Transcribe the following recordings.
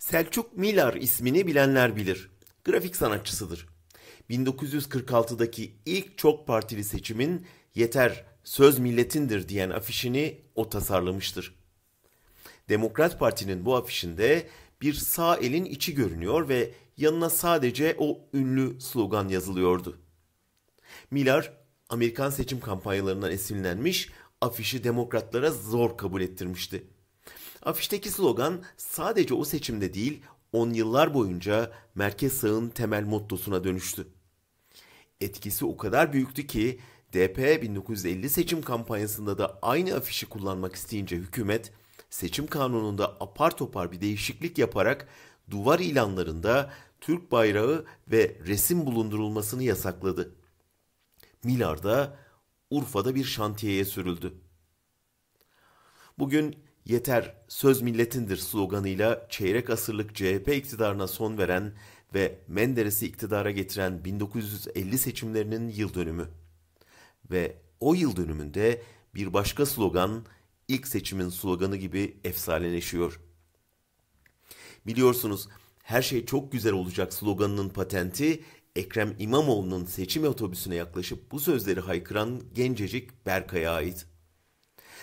Selçuk Milar ismini bilenler bilir. Grafik sanatçısıdır. 1946'daki ilk çok partili seçimin yeter söz milletindir diyen afişini o tasarlamıştır. Demokrat Parti'nin bu afişinde bir sağ elin içi görünüyor ve yanına sadece o ünlü slogan yazılıyordu. Miller, Amerikan seçim kampanyalarından esinlenmiş, afişi demokratlara zor kabul ettirmişti. Afişteki slogan sadece o seçimde değil, on yıllar boyunca merkez sağın temel mottosuna dönüştü. Etkisi o kadar büyüktü ki DP 1950 seçim kampanyasında da aynı afişi kullanmak isteyince hükümet seçim kanununda apar topar bir değişiklik yaparak duvar ilanlarında Türk bayrağı ve resim bulundurulmasını yasakladı. Milar'da Urfa'da bir şantiyeye sürüldü. Bugün yeter söz milletindir sloganıyla çeyrek asırlık CHP iktidarına son veren ve Menderes'i iktidara getiren 1950 seçimlerinin yıl dönümü. Ve o yıl dönümünde bir başka slogan ilk seçimin sloganı gibi efsaneleşiyor. Biliyorsunuz her şey çok güzel olacak sloganının patenti Ekrem İmamoğlu'nun seçim otobüsüne yaklaşıp bu sözleri haykıran gencecik Berkay'a ait.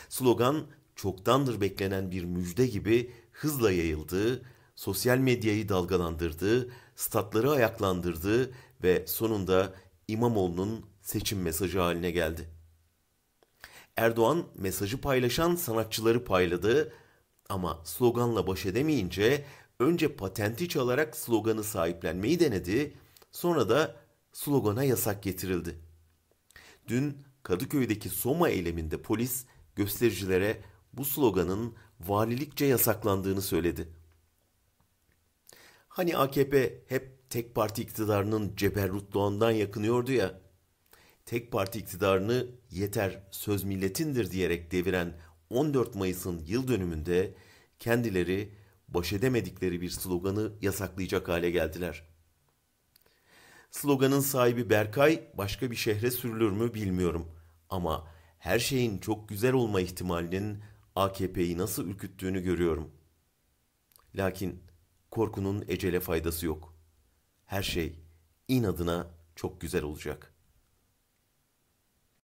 Slogan çoktandır beklenen bir müjde gibi hızla yayıldı, sosyal medyayı dalgalandırdı, statları ayaklandırdı ve sonunda İmamoğlu'nun seçim mesajı haline geldi. Erdoğan mesajı paylaşan sanatçıları payladı ama sloganla baş edemeyince önce patenti çalarak sloganı sahiplenmeyi denedi, sonra da slogana yasak getirildi. Dün Kadıköy'deki Soma eyleminde polis göstericilere bu sloganın valilikçe yasaklandığını söyledi. Hani AKP hep tek parti iktidarının ceberrutluğundan yakınıyordu ya, tek parti iktidarını yeter söz milletindir diyerek deviren 14 Mayıs'ın yıl dönümünde kendileri baş edemedikleri bir sloganı yasaklayacak hale geldiler. Sloganın sahibi Berkay başka bir şehre sürülür mü bilmiyorum ama her şeyin çok güzel olma ihtimalinin AKP'yi nasıl ürküttüğünü görüyorum. Lakin korkunun ecele faydası yok. Her şey inadına çok güzel olacak.''